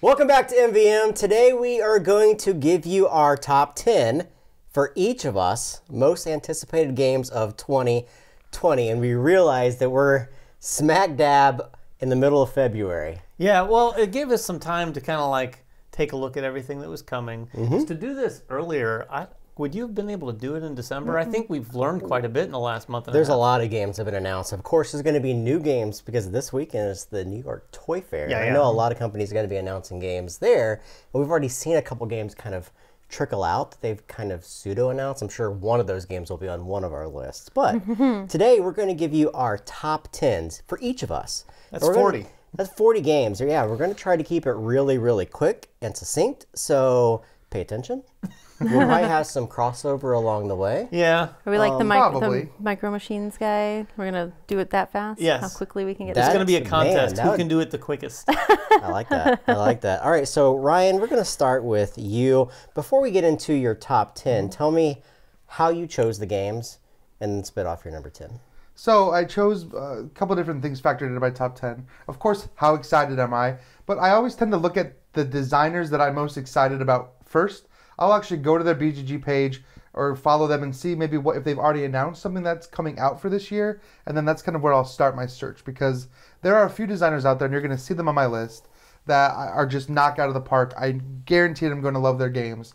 Welcome back to MVM. Today we are going to give you our top 10 for each of us most anticipated games of 2020. And we realize that we're smack dab in the middle of February. Yeah, well, it gave us some time to kind of like take a look at everything that was coming. Mm-hmm. 'Cause To do this earlier, I, would you have been able to do it in December? I think we've learned quite a bit in the last month. And There's a a lot of games that have been announced. Of course, there's going to be new games because this weekend is the New York Toy Fair. Yeah, I yeah. know a lot of companies are going to be announcing games there. And we've already seen a couple games kind of trickle out that they've kind of pseudo announced. I'm sure one of those games will be on one of our lists. But today we're going to give you our top 10s for each of us. That's And we're gonna- 40. that's 40 games. Yeah, we're going to try to keep it really, really quick and succinct. So pay attention. we might have some crossover along the way. Yeah. Are we like the, Um, mic- probably. the micro machines guy? We're gonna do it that fast? Yes. How quickly we can get That- It's going to be a contest. that Who would- can do it the quickest? I like that. I like that. All right, so Ryan, we're going to start with you. Before we get into your top 10, tell me how you chose the games and then spit off your number 10. So I chose uh, a couple different things factored into my top 10. Of course, how excited am I? But I always tend to look at the designers that I'm most excited about first. I'll actually go to their BGG page or follow them and see maybe what if they've already announced something that's coming out for this year, and then that's kind of where I'll start my search because there are a few designers out there, and you're going to see them on my list that are just knock out of the park. I guarantee I'm going to love their games.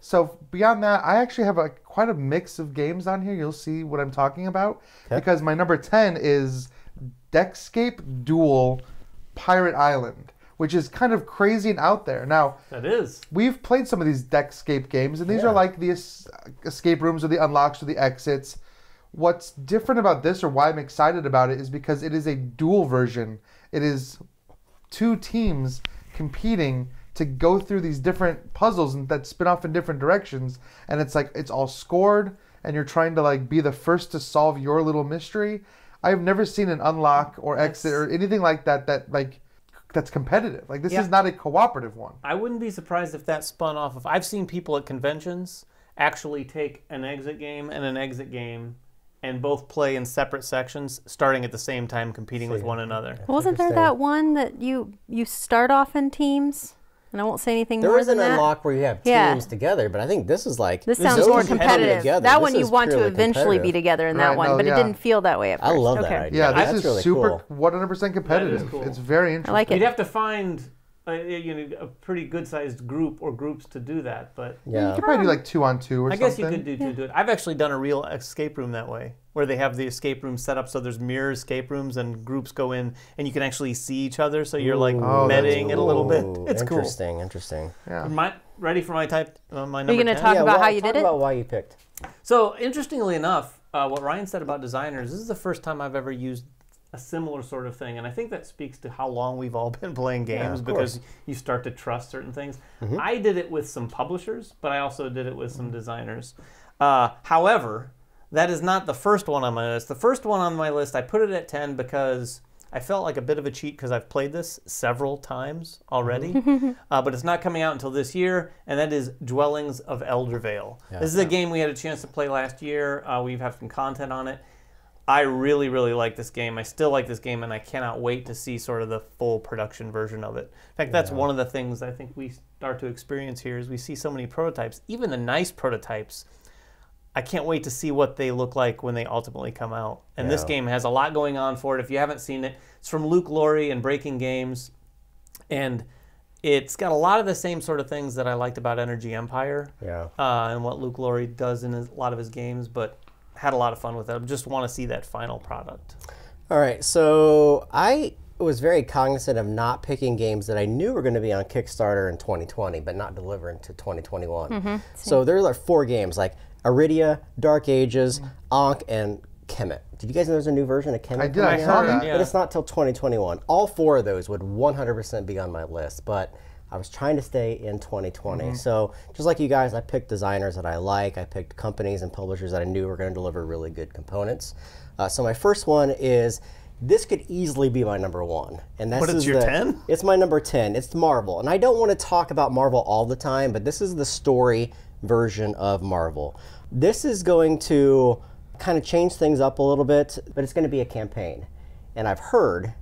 So beyond that, I actually have a quite a mix of games on here. You'll see what I'm talking about because my number 10 is Deckscape Duel Pirate Island, which is kind of crazy and out there. Now, that is. we've played some of these Deckscape games, and these are like the es- escape rooms or the unlocks or the exits. What's different about this, or why I'm excited about it, is because it is a dual version. It is two teams competing to go through these different puzzles and that spin off in different directions, and it's like it's all scored, and you're trying to like be the first to solve your little mystery. I've never seen an unlock or exit or anything like that that like that's competitive. Like this Yeah. is not a cooperative one. I wouldn't be surprised if that spun off of. I've seen people at conventions actually take an exit game and an exit game and both play in separate sections, starting at the same time, competing with one another. Wasn't there that one that you you start off in teams? And I won't say anything There more is an than that. unlock where you have teams Yeah. together, but I think this is like This This sounds more competitive competitive. together. That This one you want to eventually be together in that Right, one, no, but yeah. it didn't feel that way at I first. love okay. that idea. Yeah, this That's is really super cool. 100% competitive. cool. It's very interesting. I like You'd have to find a, you know, a pretty good sized group or groups to do that, but Yeah. You could probably do like two on two or I something. I guess you could do two to it. I've actually done a real escape room that way, where they have the escape room set up so there's mirror escape rooms and groups go in and you can actually see each other, so you're like Oh, that's meting it a little bit. Ooh, It's cool. Interesting, interesting. Yeah. My, ready for my type? Uh, my Are number you going to talk Yeah, about well, how you did it? about why you picked. So interestingly enough, uh, what Ryan said about designers, this is the first time I've ever used a similar sort of thing, and I think that speaks to how long we've all been playing games of because course. you start to trust certain things. Mm-hmm. I did it with some publishers, but I also did it with some designers. Uh, however, that is not the first one on my list. The first one on my list, I put it at ten because. I felt like a bit of a cheat because I've played this several times already, uh, but it's not coming out until this year, and that is Dwellings of Eldervale. this is a game we had a chance to play last year. Uh, we've had some content on it. I really, really like this game. I still like this game, and I cannot wait to see sort of the full production version of it. In fact, that's one of the things I think we start to experience here is we see so many prototypes, even the nice prototypes. I can't wait to see what they look like when they ultimately come out. And this game has a lot going on for it. If you haven't seen it, it's from Luke Laurie and Breaking Games, and it's got a lot of the same sort of things that I liked about Energy Empire Yeah. uh, and what Luke Laurie does in his, a lot of his games, but had a lot of fun with it. I just want to see that final product. All right, so I was very cognizant of not picking games that I knew were going to be on Kickstarter in 2020, but not delivering to 2021. Mm-hmm. so there are four games like Aridia, Dark Ages, Ankh, and Kemet. Did you guys know there's a new version of Kemet? I did, I coming saw out? that. Yeah. But it's not till 2021. All four of those would 100% be on my list, but I was trying to stay in 2020. So just like you guys, I picked designers that I like. I picked companies and publishers that I knew were going to deliver really good components. Uh, so my first one is this could easily be my number one, and that's What, it's your 10? It's my number 10. It's Marvel, and I don't want to talk about Marvel all the time, but this is the story version of Marvel. This is going to kind of change things up a little bit, but it's going to be a campaign. And I've heard,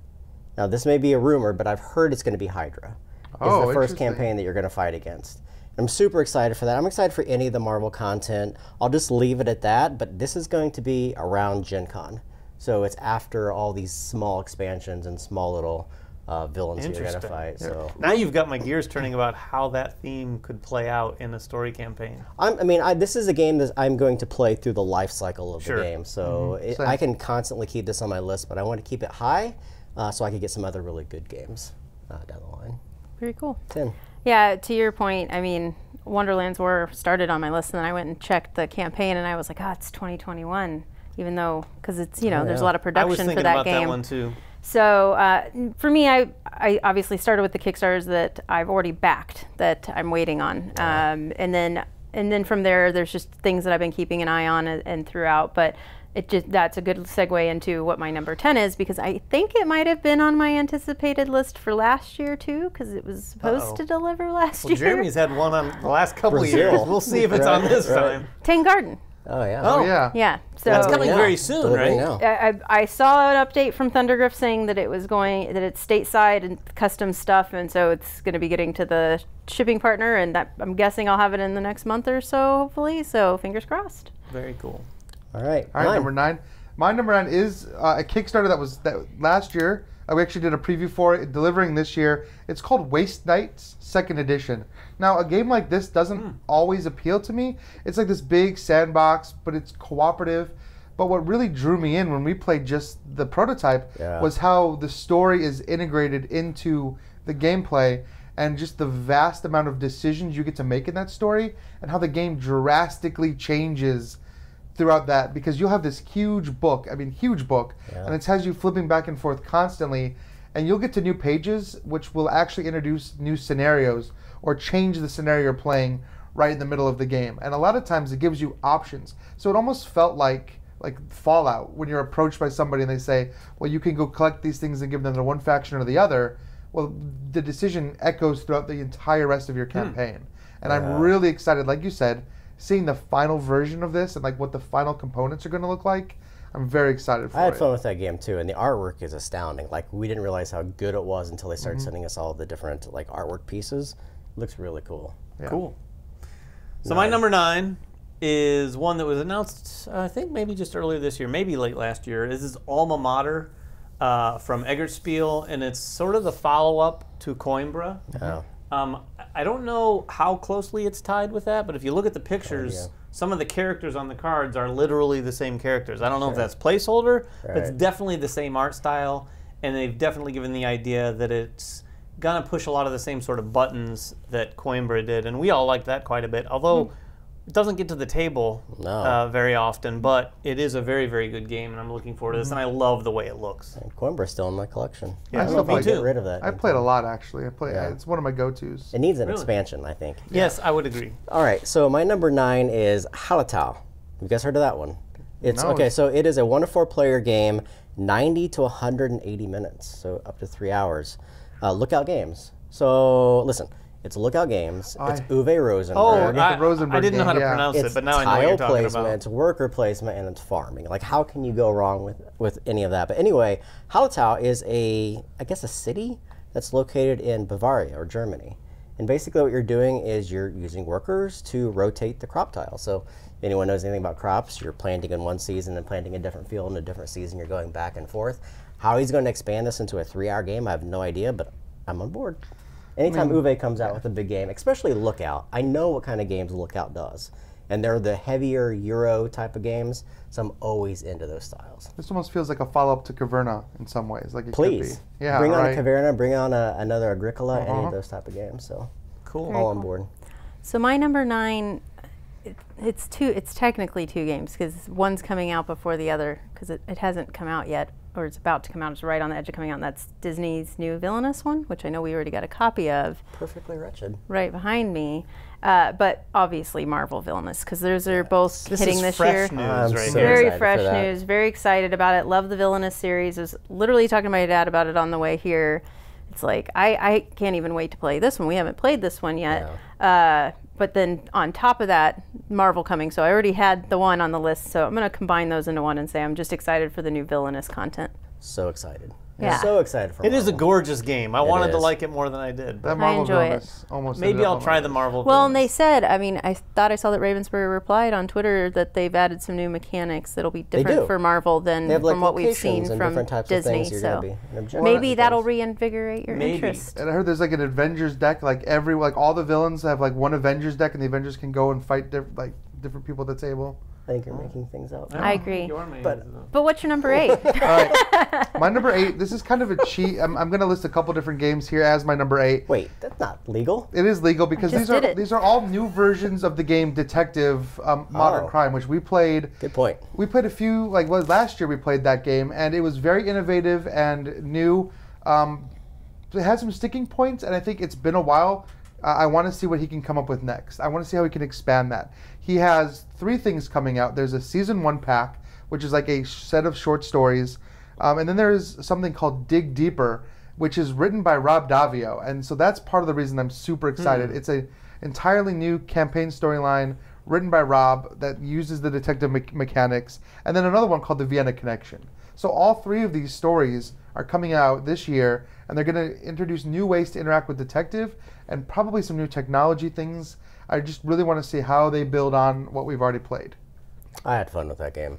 now this may be a rumor, but I've heard it's going to be Hydra. Oh, is the first campaign that you're going to fight against. I'm super excited for that. I'm excited for any of the Marvel content. I'll just leave it at that. But this is going to be around Gen Con. So it's after all these small expansions and small little uh, villains you're going to Interesting. fight. So Now you've got my gears turning about how that theme could play out in a story campaign. I'm, I mean, I, this is a game that I'm going to play through the life cycle of Sure. the game. So it, I can constantly keep this on my list, but I want to keep it high uh, so I can get some other really good games uh, down the line. Very cool. Ten. Yeah, to your point, I mean, Wonderlands were started on my list, and then I went and checked the campaign, and I was like, oh, it's 2021, even though, because it's, you know, there's a lot of I production was thinking for that about game. that one too. So uh, for me, I, I obviously started with the Kickstarters that I've already backed that I'm waiting on, um, and then and then from there, there's just things that I've been keeping an eye on and, and throughout. But it just that's a good segue into what my number ten is because I think it might have been on my anticipated list for last year too because it was supposed Uh-oh. to deliver last Well, year. Jeremy's had one on the last couple of Brazil. years. We'll see if it's on this right. time. Tang Garden. Oh, yeah. Oh, Oh yeah. Yeah. So That's coming Yeah. very soon, Delivering right? now. I, I I saw an update from Thundergryph saying that it was going that it's stateside and custom stuff, and so it's going to be getting to the shipping partner, and that, I'm guessing I'll have it in the next month or so, hopefully. So fingers crossed. Very cool. All right. All right, nine. number nine. My number nine is uh, a Kickstarter that was that last year. Uh, we actually did a preview for it, delivering this year. It's called Waste Knights Second Edition. Now, a game like this doesn't always appeal to me. It's like this big sandbox, but it's cooperative. But what really drew me in when we played just the prototype Yeah. was how the story is integrated into the gameplay and just the vast amount of decisions you get to make in that story and how the game drastically changes throughout that because you'll have this huge book i mean huge book Yeah. and it has you flipping back and forth constantly and you'll get to new pages which will actually introduce new scenarios or change the scenario you're playing right in the middle of the game. And a lot of times it gives you options. So it almost felt like like fallout when you're approached by somebody and they say well you can go collect these things and give them to one faction or the other. Well the decision echoes throughout the entire rest of your hmm. campaign. And i'm really excited like you said seeing the final version of this and like what the final components are going to look like i'm very excited for I had it fun with that game too, and the artwork is astounding. Like we didn't realize how good it was until they started Mm-hmm. sending us all the different like artwork pieces. looks really cool. Yeah. Cool. So my number nine is one that was announced, I think maybe just earlier this year, maybe late last year. This is Alma Mater uh, from Eggertspiele, and it's sort of the follow-up to Coimbra. Oh, Um, I don't know how closely it's tied with that, but if you look at the pictures, yeah. some of the characters on the cards are literally the same characters. I don't know if that's placeholder, but it's definitely the same art style, and they've definitely given the idea that it's gonna push a lot of the same sort of buttons that Coimbra did, and we all like that quite a bit. Although hmm. It doesn't get to the table No. uh, very often, but it is a very, very good game, and I'm looking forward to this, and I love the way it looks. and Coimbra's still in my collection. Yeah, I don't know if me I'll get too. rid of that. i played a lot actually i play Yeah. it's one of my go-to's It needs an Really? expansion, I think. Yes, I would agree. All right, so my number nine is Hallertau. You guys heard of that one? It's No. okay. So it is a one to four player game, 90 to 180 minutes, so up to three hours. Uh, Lookout Games. So listen, it's Lookout Games. It's Uwe Rosenberg. Oh, the I, Rosenberg I didn't know how to yeah. pronounce it's it, but now I know what tile you're talking placement, about. it's worker placement, and it's farming. Like, how can you go wrong with with any of that? But anyway, Hallertau is a, I guess, a city that's located in Bavaria or Germany. And basically, what you're doing is you're using workers to rotate the crop tile. So, if anyone knows anything about crops, you're planting in one season and planting a different field in a different season. You're going back and forth. How he's going to expand this into a three-hour game, I have no idea, but I'm on board. Anytime Uwe comes out with a big game, especially Lookout, I know what kind of games Lookout does. And they're the heavier Euro type of games, so I'm always into those styles. this almost feels like a follow-up to caverna in some ways like it Please, could be yeah bring on a Caverna, bring on a, another Agricola, any Uh-huh. of those type of games. So cool. all on board. So my number nine, it, it's two. It's technically two games because one's coming out before the other because it, it hasn't come out yet, or it's about to come out. It's right on the edge of coming out. And that's Disney's new Villainous one, which I know we already got a copy of Perfectly wretched. right behind me. Uh, but obviously Marvel Villainous because those are both This hitting is this fresh year. news I'm right so. Very fresh news. Very excited about it. Love the Villainous series. I was literally talking to my dad about it on the way here. It's like I, I can't even wait to play this one. We haven't played this one yet. Uh, but then on top of that, Marvel coming. So I already had the one on the list. So I'm going to combine those into one and say I'm just excited for the new Villainous content. So excited. Yeah. I'm so excited for it. It is a gorgeous game. I wanted to like it more than I did. That But Marvel enjoy villain it. is almost. maybe I'll try the list. Marvel. Well, and they said, I mean, I thought I saw that Ravensburger replied on Twitter that they've added some new mechanics that'll be different for Marvel than have like from what we've seen from types Disney. of so gonna be. and objectives maybe that'll reinvigorate your Maybe. interest. And I heard there's like an Avengers deck. Like every like all the villains have like one Avengers deck, and the Avengers can go and fight diff- like different people at the table. I think you're making things up. I agree. You're amazing, But- But what's your number eight? All right, my number eight. This is kind of a cheat. I'm, I'm gonna list a couple different games here as my number eight. Wait, that's not legal. It is legal because these are it. these are all new versions of the game Detective um, Modern Oh. Crime, which we played. Good point. We played a few like well, last year we played that game, and it was very innovative and new. Um, it had some sticking points, and I think it's been a while. Uh, I want to see what he can come up with next. I want to see how he can expand that. He has three things coming out. There's a season one pack, which is like a set of short stories, um, and then there's something called Dig Deeper, which is written by Rob Daviau, and so that's part of the reason I'm super excited. It's a entirely new campaign storyline written by Rob that uses the detective me- mechanics, and then another one called the Vienna Connection. So all three of these stories are coming out this year, and they're going to introduce new ways to interact with detective and probably some new technology things. I just really want to see how they build on what we've already played. I had fun with that game.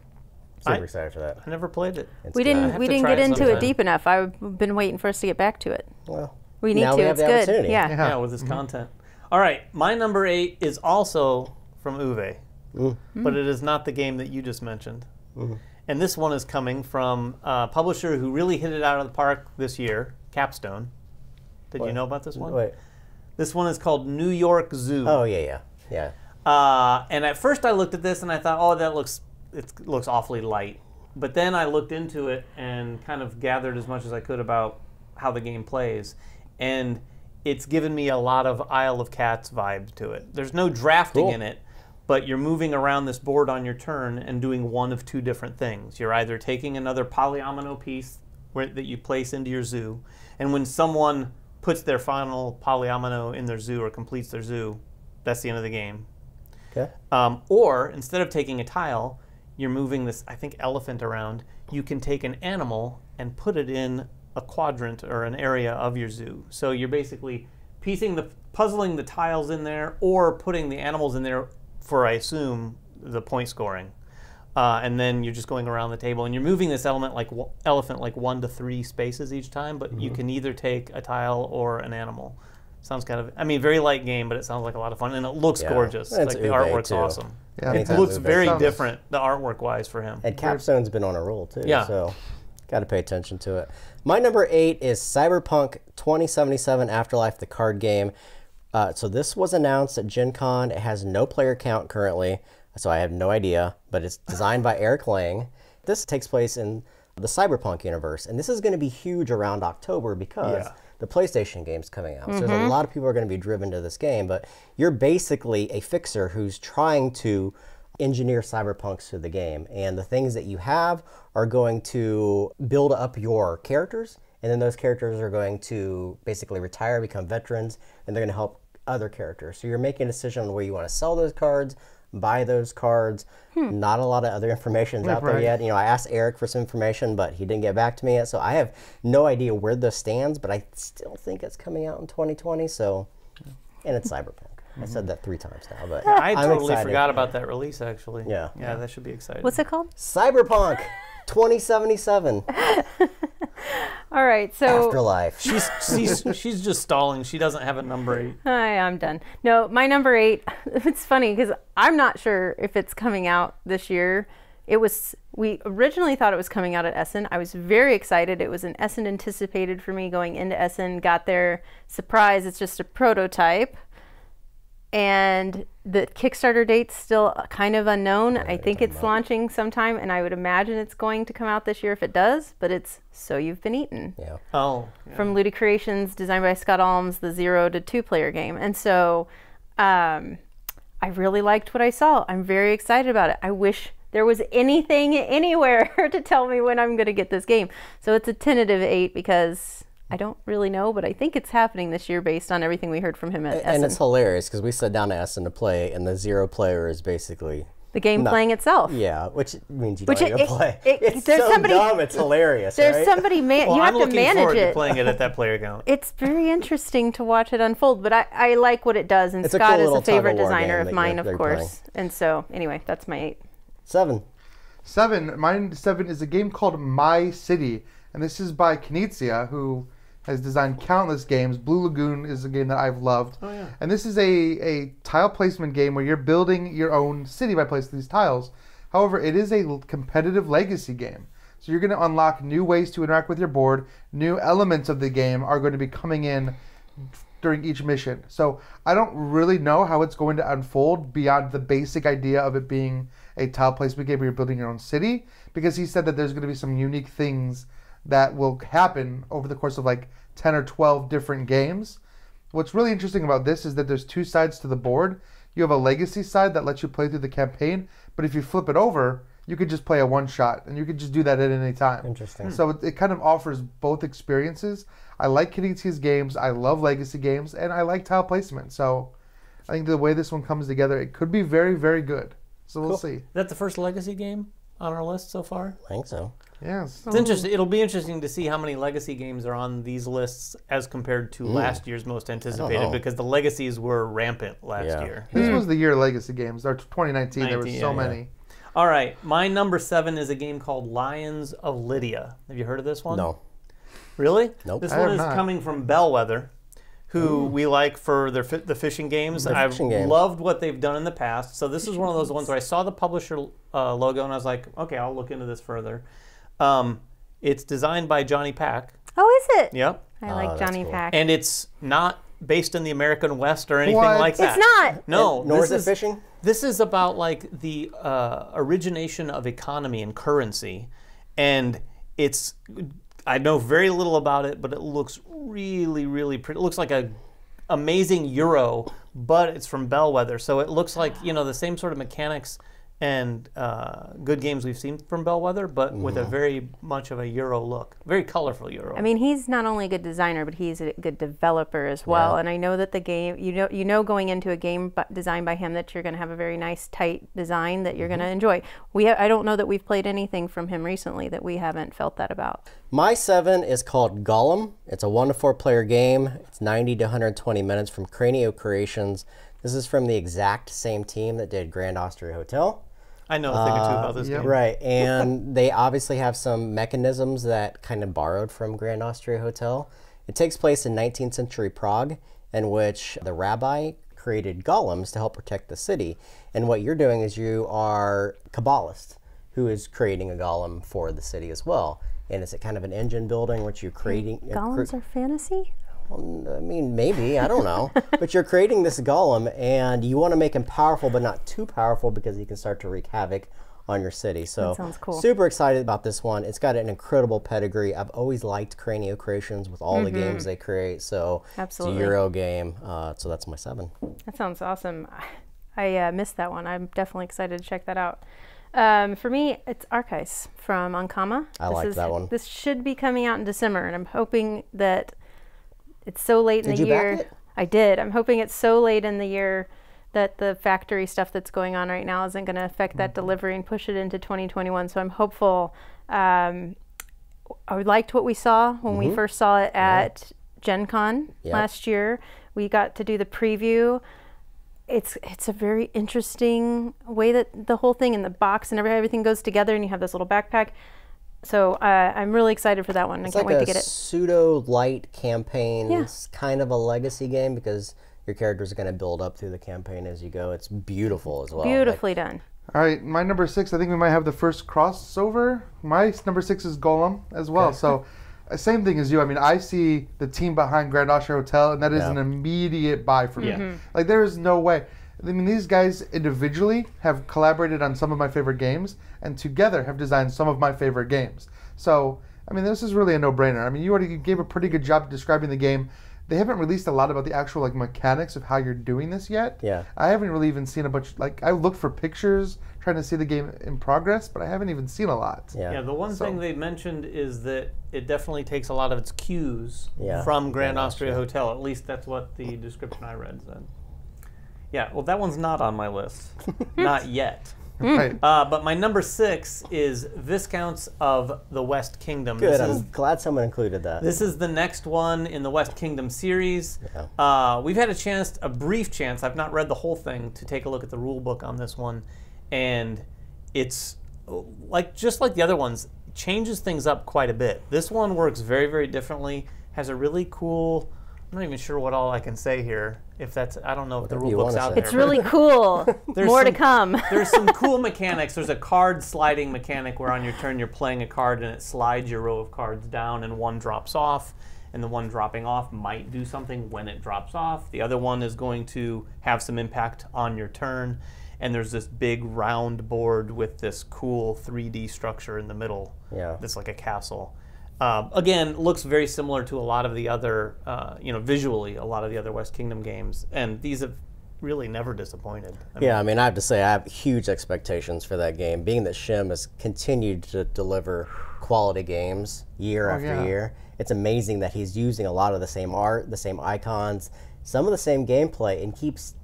Super I- excited for that. I never played it. It's we didn't we didn't get it into sometime. it deep enough. I've been waiting for us to get back to it. Well, We need Now to. we have it's the good. opportunity. Yeah. Yeah. Yeah, with this mm-hmm. content. All right, my number eight is also from Uwe, mm. but it is not the game that you just mentioned. Mm-hmm. And this one is coming from a publisher who really hit it out of the park this year, Capstone. Did you know about this one? wait. This one is called New York Zoo. Oh yeah, yeah, yeah. Uh, and at first I looked at this and I thought, oh, that looks it looks awfully light. But then I looked into it and kind of gathered as much as I could about how the game plays, and it's given me a lot of Isle of Cats vibe to it. There's no drafting Cool. in it, but you're moving around this board on your turn and doing one of two different things. You're either taking another polyomino piece where, that you place into your zoo, and when someone puts their final polyomino in their zoo or completes their zoo, that's the end of the game. Okay. Um, or instead of taking a tile, you're moving this, I think, elephant around. You can take an animal and put it in a quadrant or an area of your zoo. So you're basically piecing the, puzzling the tiles in there, or putting the animals in there for, I assume, the point scoring. Uh, and then you're just going around the table, and you're moving this element like w- elephant like one to three spaces each time. But you can either take a tile or an animal. Sounds kind of, I mean, very light game, but it sounds like a lot of fun, and it looks Yeah. gorgeous. And it's like the Uwe, artwork's too. awesome. Yeah. It looks Uwe. very Sounds- different, the artwork wise for him. And Capstone's been on a roll too. Yeah. So got to pay attention to it. My number eight is Cyberpunk 2077 Afterlife, the card game. Uh, so this was announced at Gen Con. It has no player count currently, so I have no idea. But it's designed by Eric Lang. This takes place in the Cyberpunk universe, and this is going to be huge around October because Yeah. the PlayStation game's coming out. So there's a mm-hmm. lot of people are going to be driven to this game, but you're basically a fixer who's trying to engineer cyberpunks to the game. And the things that you have are going to build up your characters, and then those characters are going to basically retire, become veterans, and they're going to help other characters. So you're making a decision on where you want to sell those cards, buy those cards. Hmm. Not a lot of other information's out there yet. You know, I asked Eric for some information, but he didn't get back to me yet. So I have no idea where this stands, but I still think it's coming out in 2020. So, and it's Cyberpunk. I said mm-hmm. that three times now, but I I'm totally excited. forgot about that release, actually. Yeah. Yeah, that should be exciting. What's it called? Cyberpunk 2077 All right. So Afterlife. She's, she's, she's just stalling. She doesn't have a number eight. Hi, I'm done. No, my number eight. It's funny because I'm not sure if it's coming out this year. It was. We originally thought it was coming out at Essen. I was very excited. It was an Essen anticipated for me going into Essen. Got there, surprise! It's just a prototype, and the Kickstarter date's still kind of unknown. I think it's launching sometime, and I would imagine it's going to come out this year if it does. But it's so you've been eaten yeah. Oh, yeah. from Ludicreations, designed by Scott Almes, the zero to two player game. And so um, I really liked what I saw. I'm very excited about it. I wish there was anything anywhere to tell me when I'm going to get this game. So it's a tentative eight because I don't really know, but I think it's happening this year based on everything we heard from him at And Essen. it's hilarious because we sat down to Essen to play, and the zero player is basically the game No. playing itself. Yeah, which means you Which don't it- even it- play. it- it's there's so somebody- dumb. It's hilarious. There's right? somebody man. Well, you I'm have to looking forward manage to it. playing it at that player count. It's very interesting to watch it unfold, but I, I like what it does, and It's a Scott cool is a favorite tug-of-war designer of mine, of they're course. And so, anyway, that's my eight. Seven. Seven. Mine seven is a game called My City, and this is by Knizia, who has designed countless games. Blue Lagoon is a game that I've loved. Oh, yeah. And this is a, a tile placement game where you're building your own city by placing these tiles. However, it is a competitive legacy game. So you're going to unlock new ways to interact with your board. New elements of the game are going to be coming in during each mission. So I don't really know how it's going to unfold beyond the basic idea of it being a tile placement game where you're building your own city, because he said that there's going to be some unique things that will happen over the course of like 10 or 12 different games. What's really interesting about this is that there's two sides to the board. You have a legacy side that lets you play through the campaign, but if you flip it over, you could just play a one shot and you could just do that at any time. Interesting. So it, it kind of offers both experiences. I like Knizia's games, I love legacy games, and I like tile placement. So I think the way this one comes together, it could be very, very good. So we'll see. Is that the first legacy game on our list so far? I think so. Yes. It's interesting. It'll be interesting to see how many legacy games are on these lists as compared to hmm. last year's most anticipated, because the legacies were rampant last Yeah. year. This hmm. was the year of legacy games. Or 2019, there were so yeah, yeah. many. All right, my number seven is a game called Lions of Lydia. Have you heard of this one? No. Really? Nope. This I one is not. coming from Bellwether, who we like for their fi- the fishing games. The I've fishing games. loved what they've done in the past. So this is one of those ones where I saw the publisher uh, logo and I was like, okay, I'll look into this further. Um, it's designed by Johnny Pac. Oh, is it? Yep. I Oh, like Johnny cool. Pack. And it's not based in the American West or anything What? like that. it's not. No, Nor this is it fishing. this is about like the uh, origination of economy and currency, and it's. I know very little about it, but it looks really, really pretty. It looks like a amazing euro, but it's from Bellwether, so it looks like you know the same sort of mechanics and uh, good games we've seen from Bellwether, but with a very much of a euro look, very colorful euro. I mean, he's not only a good designer, but he's a good developer as well. Yeah. And I know that the game, you know, you know, going into a game bu- designed by him, that you're going to have a very nice, tight design that you're going to enjoy. We, ha- I don't know that we've played anything from him recently that we haven't felt that about. My seven is called Golem. It's a one to four player game. It's 90 to 120 minutes from Cranio Creations. This is from the exact same team that did Grand Austria Hotel. I know a thing or two about this yep. game. Right, and they obviously have some mechanisms that kind of borrowed from Grand Austria Hotel. It takes place in 19th century Prague, in which the rabbi created golems to help protect the city. And what you're doing is you are Kabbalist, who is creating a golem for the city as well. And it's a kind of an engine building, which you're creating. uh, cre- Golems are fantasy? I mean, maybe I don't know, but you're creating this golem, and you want to make him powerful, but not too powerful because he can start to wreak havoc on your city. So, cool. super excited about this one. It's got an incredible pedigree. I've always liked Cranio Creations with all the games they create. So, Mm-hmm. Absolutely. it's a Euro game. Uh, so that's my seven. That sounds awesome. I uh, missed that one. I'm definitely excited to check that out. Um, for me, it's Archives from Ankama. I This like is- that one. This should be coming out in December, and I'm hoping that it's so late in Did the you back year. I did. I'm hoping it's so late in the year that the factory stuff that's going on right now isn't going to affect Mm-hmm. that delivery and push it into 2021. So I'm hopeful. Um, I liked what we saw when we first saw it at Gen Con Mm-hmm. Yep. last year. We got to do the preview. It's it's a very interesting way that the whole thing in the box and everything goes together, and you have this little backpack. So uh, I'm really excited for that one. It's I can't like wait a to get it. pseudo light campaign. Yeah. It's kind of a legacy game because your characters are going to build up through the campaign as you go. It's beautiful as well. Like, Beautifully done. All right, my number six. I think we might have the first crossover. My number six is Golem as well. So, uh, same thing as you. I mean, I see the team behind Grand Austria Hotel, and that is Yeah. an immediate buy for me. Yeah. Mm-hmm. Like, there is no way. I mean, these guys individually have collaborated on some of my favorite games, and together have designed some of my favorite games. So, I mean, this is really a no-brainer. I mean, you already gave a pretty good job describing the game. They haven't released a lot about the actual like mechanics of how you're doing this yet. Yeah. I haven't really even seen a bunch. Like I looked for pictures, trying to see the game in progress, but I haven't even seen a lot. Yeah. Yeah, the one So- thing they mentioned is that it definitely takes a lot of its cues Yeah, from Grand Grand Austria Austria. Hotel. At least that's what the description I read said. Yeah, well, that one's not on my list. not yet. Right. Uh, but my number six is Viscounts of the West Kingdom. Good. This I'm is glad someone included that. This is the next one in the West Kingdom series. Yeah. Uh, we've had a chance, a brief chance. I've not read the whole thing to take a look at the rule book on this one, and it's like just like the other ones, changes things up quite a bit. This one works very, very differently. Has a really cool. I'm not even sure what all I can say here. If that's, I don't know if the Whatever rule book's out say. there. It's really cool. There's More to come. there's some cool mechanics. There's a card sliding mechanic where on your turn you're playing a card and it slides your row of cards down and one drops off. And the one dropping off might do something when it drops off. The other one is going to have some impact on your turn. And there's this big round board with this cool 3D structure in the middle. Yeah. That's like a castle. Uh, again, looks very similar to a lot of the other, uh, you know, visually, a lot of the other West Kingdom games. And these have really never disappointed. I mean, Yeah, I mean, I have to say, I have huge expectations for that game. Being that Shem has continued to deliver quality games year after yeah. year, it's amazing that he's using a lot of the same art, the same icons, some of the same gameplay, and keeps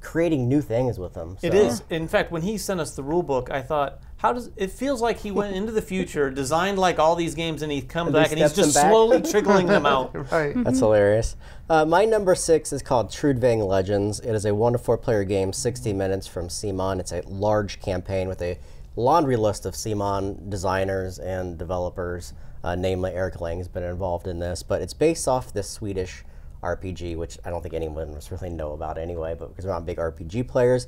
creating new things with them. It So- is. In fact, when he sent us the rule book, I thought, how does it feels like he went into the future, designed like all these games, and he comes then back and he's just slowly trickling them out. Right. That's hilarious. Uh, my number six is called Trudvang Legends. It is a one to four player game, 60 minutes from CMON. It's a large campaign with a laundry list of CMON designers and developers. Uh, namely, Eric Lang has been involved in this, but it's based off this Swedish RPG, which I don't think anyone was really know about anyway, but because we're not big RPG players.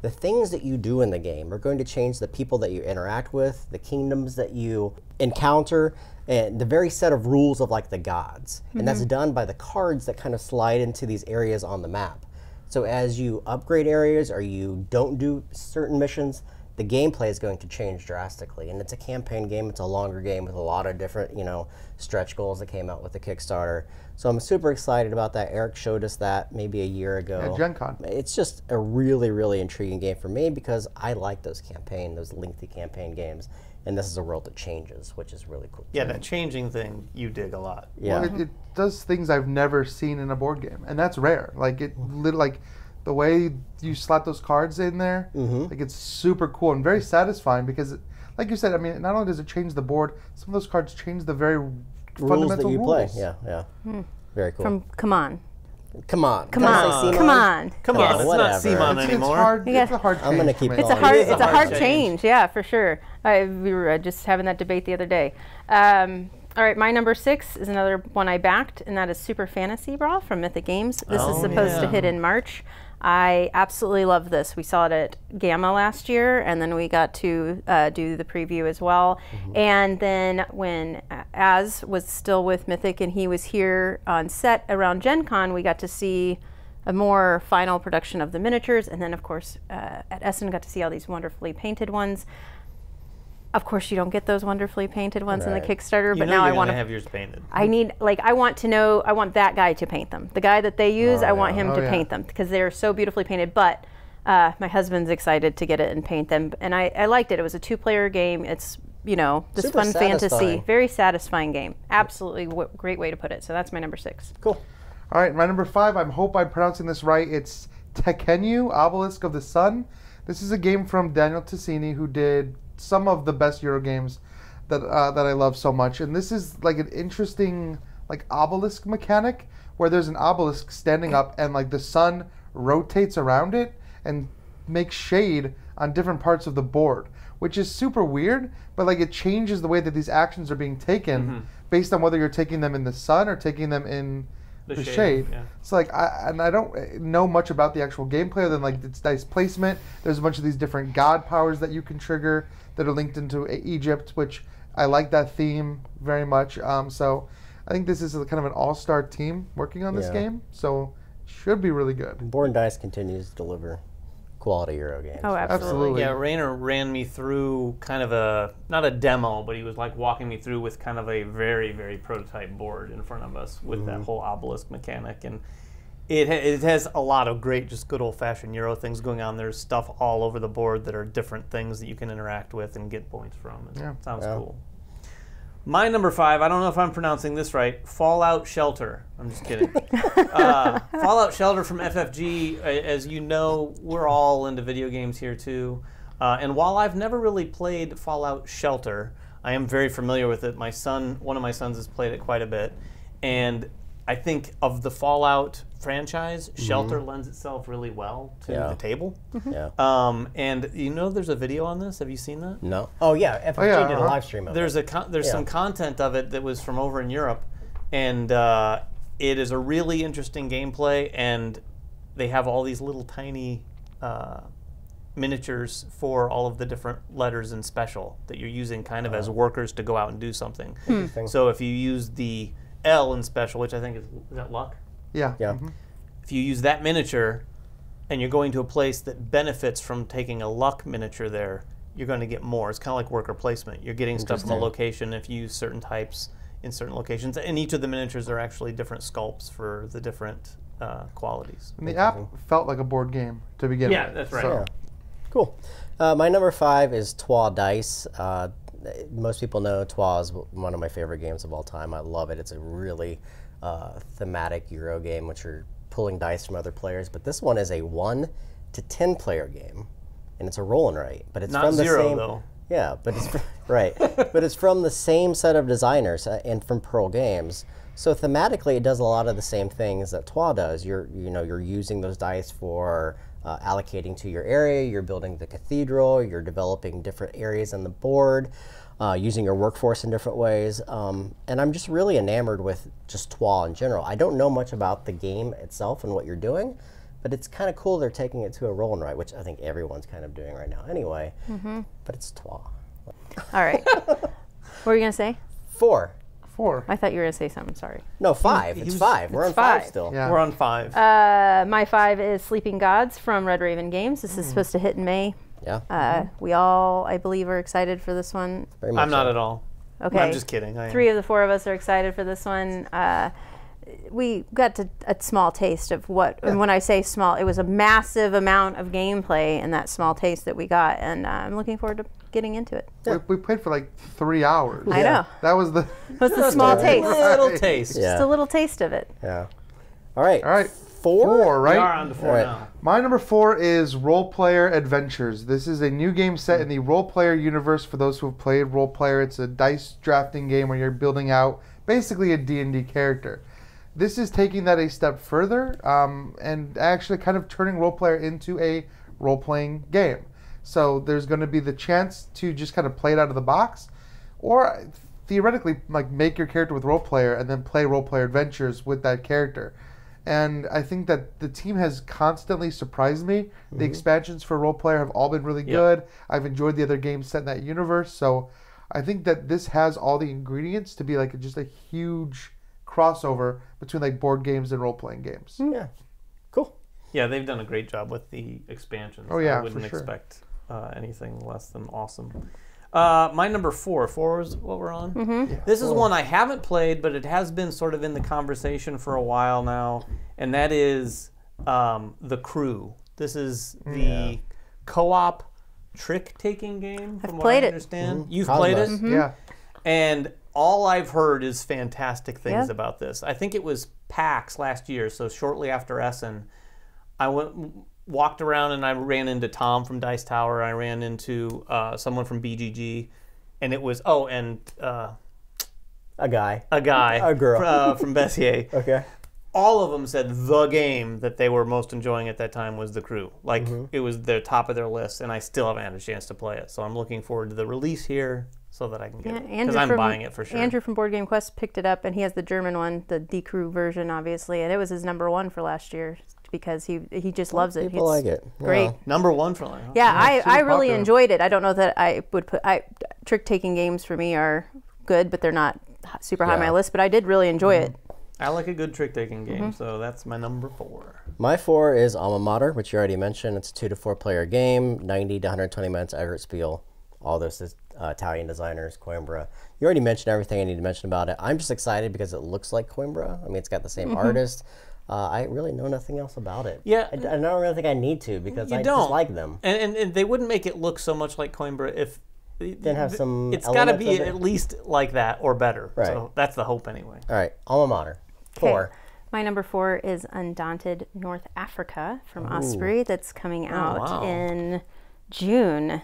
The things that you do in the game are going to change the people that you interact with, the kingdoms that you encounter, and the very set of rules of like the gods. And that's mm-hmm. done by the cards that kind of slide into these areas on the map. So as you upgrade areas or you don't do certain missions, the gameplay is going to change drastically. And it's a campaign game, it's a longer game with a lot of different, you know, stretch goals that came out with the Kickstarter. So I'm super excited about that. Eric showed us that maybe a year ago. At Gen Con. It's just a really, really intriguing game for me because I like those campaign, those lengthy campaign games. And this is a world that changes, which is really cool. Yeah, that changing thing you dig a lot. Yeah. Well, it, it does things I've never seen in a board game, and that's rare. Like it, lit, like the way you slot those cards in there, like it's super cool and very satisfying because, it, like you said, I mean, not only does it change the board, some of those cards change the very rules fundamental that you rules. play. Yeah, yeah. Very cool. From come on, come on. come on, say come Simon? on. Come Yeah, on, it's whatever. not CMON It's, it's anymore. hard. You It's a hard. I'm gonna keep for me. It's a hard. it is It's a hard hard change. change. Yeah, for sure. I, we were uh, just having that debate the other day. Um, all right, my number six is another one I backed, and that is Super Fantasy Brawl from Mythic Games. This is Oh, supposed to hit in March. I absolutely love this. We saw it at GAMA last year, and then we got to uh, do the preview as well. And then when uh, Az was still with Mythic and he was here on set around Gen Con, we got to see a more final production of the miniatures. And then, of course, uh, at Essen, got to see all these wonderfully painted ones. Of course, you don't get those wonderfully painted ones in the Kickstarter, You but now you're I want gonna have yours painted. I need like I want to know I want that guy to paint them. The guy that they use, I want him Oh, to yeah. paint them because they're so beautifully painted. But uh, my husband's excited to get it and paint them, and I, I liked it. It was a two-player game. It's you know this Super fun fantasy, very satisfying game. Absolutely w- great way to put it. So that's my number six. Cool. All right, my number five. I hope I'm pronouncing this right. It's Tekhenu Obelisk of the Sun. This is a game from Daniel Tascini, who did some of the best Euro games that uh, that I love so much. And this is like an interesting like obelisk mechanic where there's an obelisk standing up and like the sun rotates around it and makes shade on different parts of the board, which is super weird. But like it changes the way that these actions are being taken based on whether you're taking them in the sun or taking them in The the, shade, shade. yeah. It's like I and I don't uh, know much about the actual gameplay other than like its dice placement. There's a bunch of these different god powers that you can trigger that are linked into Egypt, which I like that theme very much. Um, so I think this is a, kind of an all-star team working on this Yeah. game. So should be really good. Board & Dice continues to deliver quality Euro games. Oh, absolutely. Absolutely. Yeah, Rayner ran me through kind of a not a demo, but he was like walking me through with kind of a very very prototype board in front of us with that whole obelisk mechanic, and it it has a lot of great just good old fashioned Euro things going on. There's stuff all over the board that are different things that you can interact with and get points from. It Yeah. sounds Yeah. cool. My number five, I don't know if I'm pronouncing this right. Fallout Shelter. I'm just kidding. uh, Fallout Shelter from FFG. As you know, we're all into video games here too. Uh, and while I've never really played Fallout Shelter, I am very familiar with it. My son, one of my sons, has played it quite a bit, and I think of the Fallout franchise, Shelter lends itself really well to Yeah. the table. Yeah. Um, and you know, there's a video on this. Have you seen that? No. Oh yeah, FFG yeah, did a uh-huh. live stream of There's it. a con- there's Yeah. some content of it that was from over in Europe, and uh, it is a really interesting gameplay. And they have all these little tiny uh, miniatures for all of the different letters and special that you're using kind of as workers to go out and do something. Interesting. So if you use the L in special, which I think is, is that luck. Yeah. Yeah. mhm. If you use that miniature, and you're going to a place that benefits from taking a luck miniature there, you're going to get more. It's kind of like worker placement. You're getting stuff from a location if you use certain types in certain locations, and each of the miniatures are actually different sculpts for the different uh, qualities. And the app felt like a board game to begin Yeah, with. Yeah, that's right. so- Yeah. Cool. Uh, my number five is Troyes Dice. Uh, most people know Troyes is one of my favorite games of all time. I love it. It's a really uh, thematic Euro game, which you're pulling dice from other players. But this one is a one to ten player game, and it's a roll and write. But it's Not from the zero, same. though. Yeah, but it's right. But it's from the same set of designers uh, and from Pearl Games. So thematically, it does a lot of the same things that Troyes does. You're you know you're using those dice for uh, allocating to your area. You're building the cathedral. You're developing different areas on the board. Uh, using your workforce in different ways, um, and I'm just really enamored with just Troyes in general. I don't know much about the game itself and what you're doing, but it's kind of cool they're taking it to a roll and write, which I think everyone's kind of doing right now anyway. But it's Troyes. All right. what were you gonna say? Four. Four. I thought you were gonna say something. Sorry. No, five. he it's was- five. We're it's on five, five. still. Yeah. We're on five. Uh, my five is Sleeping Gods from Red Raven Games. This is supposed to hit in May. Yeah. Uh, we all, I believe, are excited for this one. Very much I'm not at all. Okay. I'm just kidding. I am. Three of the four of us are excited for this one. Uh, we got to a small taste of what, and when I say small, it was a massive amount of gameplay in that small taste that we got, and uh, I'm looking forward to getting into it. We, we played for like three hours. I know. That was the. It's a small a taste. Little taste. Yeah. Just a little taste of it. Yeah. All right. All right. Four. Four, We are on to four Right. now. My number four is Roll Player Adventures. This is a new game set in the Roll Player universe for those who have played Roll Player. It's a dice drafting game where you're building out basically a D&D character. This is taking that a step further um, and actually kind of turning Roll Player into a role-playing game. So there's going to be the chance to just kind of play it out of the box, or theoretically like make your character with Roll Player and then play Roll Player Adventures with that character and I think that the team has constantly surprised me. The mm-hmm. expansions for roll player have all been really Yep. good. I've enjoyed the other games set in that universe, so I think that this has all the ingredients to be like just a huge crossover between like board games and role playing games. Mm, yeah. Cool. Yeah, they've done a great job with the expansions. Oh, yeah, I wouldn't for sure. expect uh, anything less than awesome. Uh, my number four, four is what we're on. Mm-hmm. This is one I haven't played, but it has been sort of in the conversation for a while now, and that is um, the Crew. This is the co-op trick-taking game. From what played I it. understand, you've played it. Kosmos. Yeah, And all I've heard is fantastic things Yeah. about this. I think it was PAX last year, so shortly after Essen, I went walked around and I ran into Tom from Dice Tower. I ran into uh, someone from BGG, and it was oh, and uh, A guy. a guy, A girl. uh, from Bessier. Okay. All of them said the game that they were most enjoying at that time was the crew. Like it was the top of their list, and I still haven't had a chance to play it. So I'm looking forward to the release here so that I can get Yeah, it Andrew because I'm from, buying it for sure. Andrew from Board Game Quest picked it up, and he has the German one, the Die Crew version, obviously, and it was his number one for last year because he he just loves it. People It's like it. Great. Yeah. Number one for like. Yeah, I, I really popular. enjoyed it. I don't know that I would put I trick taking games for me are good, but they're not super high on my list. But I did really enjoy it. Mm-hmm. I like a good trick taking game, mm-hmm. so that's my number four. My four is Alma Mater, which you already mentioned. It's a two to four player game, 90 to 120 minutes Eggertspiele. All those uh, Italian designers, Coimbra. You already mentioned everything I need to mention about it. I'm just excited because it looks like Coimbra. I mean, it's got the same mm-hmm. artist. Uh, I really know nothing else about it. Yeah. I, I don't really think I need to because You I don't just like them. and, and and they wouldn't make it look so much like Coimbra if Didn't have some It's got to be of it. at least like that or better. Right. So that's the hope anyway. All right, Alma Mater. Four. My number four is Undaunted North Africa from Osprey that's coming out wow. in June.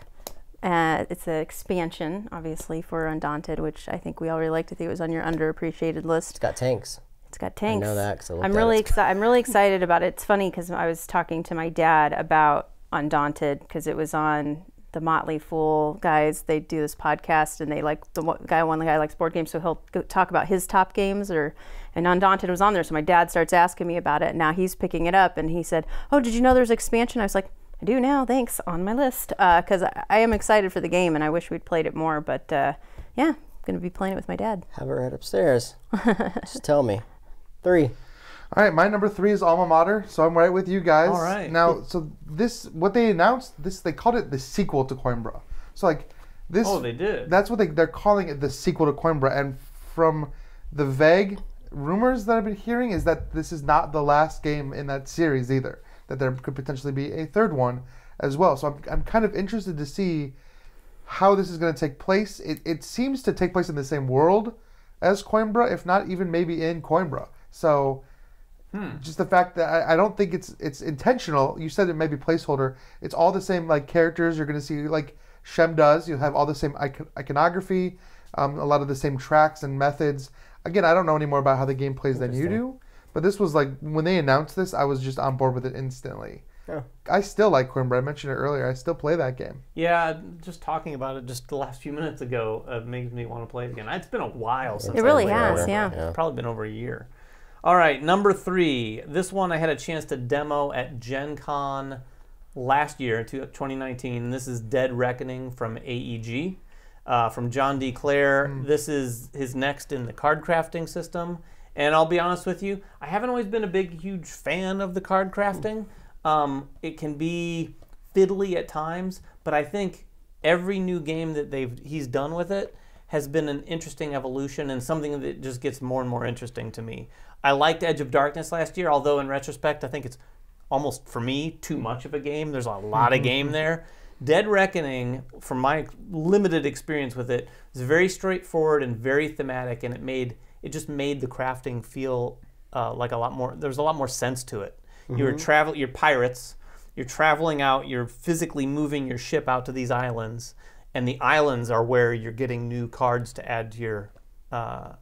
Uh, it's an expansion, obviously, for Undaunted, which I think we all really liked. I think it was on your underappreciated list. It's got tanks. It's got tanks. know that I I'm really excited. I'm really excited about it. It's funny because I was talking to my dad about Undaunted because it was on the Motley Fool guys. They do this podcast and they like the guy. One the guy likes board games, so he'll talk about his top games. Or and Undaunted was on there, so my dad starts asking me about it. And now he's picking it up, and he said, "Oh, did you know there's expansion?" I was like. I do now, thanks, on my list. Because I, I am excited for the game and I wish we'd played it more. But uh, yeah, I'm going to be playing it with my dad. Have it right upstairs. Just tell me. Three. All right, my number three is Alma Mater, so I'm right with you guys. All right. Now, so this what they announced this they called it the sequel to Coimbra. So like this. Oh, they did. That's what they they're calling it the sequel to Coimbra, and from the vague rumors that I've been hearing is that this is not the last game in that series either. That there could potentially be a third one as well. So I'm I'm kind of interested to see how this is going to take place. It, it seems to take place in the same world as Coimbra, if not even maybe in Coimbra. So just the fact that I, I don't think it's it's intentional. You said it may be placeholder. It's all the same like characters. You're going to see like Shem does. You have all the same icon- iconography, um, a lot of the same tracks and methods. Again, I don't know any more about how the game plays than you do. But this was like when they announced this, I was just on board with it instantly. Yeah. I still like Coimbra. I mentioned it earlier. I still play that game. Yeah, just talking about it just the last few minutes ago uh, makes me want to play it again. It's been a while since It I really played has, it. yeah. Yeah. Probably been over a year. All right, number three. This one I had a chance to demo at Gen Con last year, 2019. This is Dead Reckoning from AEG, uh, from John D. Clair. This is his next in the card crafting system. And I'll be honest with you, I haven't always been a big, huge fan of the card crafting. Um, it can be fiddly at times, but I think every new game that they've he's done with it has been an interesting evolution and something that just gets more and more interesting to me. I liked Edge of Darkness last year, although in retrospect, I think it's almost for me too much of a game. There's a lot of game there. Dead Reckoning, from my limited experience with it, is very straightforward and very thematic, and it made it just made the crafting feel uh, like a lot more. There's a lot more sense to it. You're travel, you're pirates. You're traveling out. You're physically moving your ship out to these islands, and the islands are where you're getting new cards to add to your uh,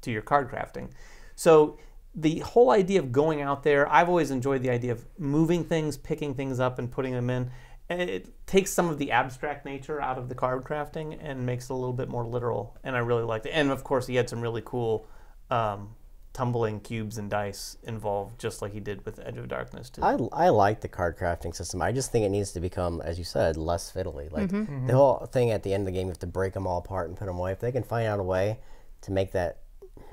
to your card crafting. So the whole idea of going out there, I've always enjoyed the idea of moving things, picking things up, and putting them in. It takes some of the abstract nature out of the card crafting and makes it a little bit more literal. And I really liked it. And of course, he had some really cool um, tumbling cubes and dice involved, just like he did with Edge of Darkness too. I, I like the card crafting system. I just think it needs to become, as you said, less fiddly. Like the whole thing at the end of the game, you have to break them all apart and put them away. If they can find out a way to make that,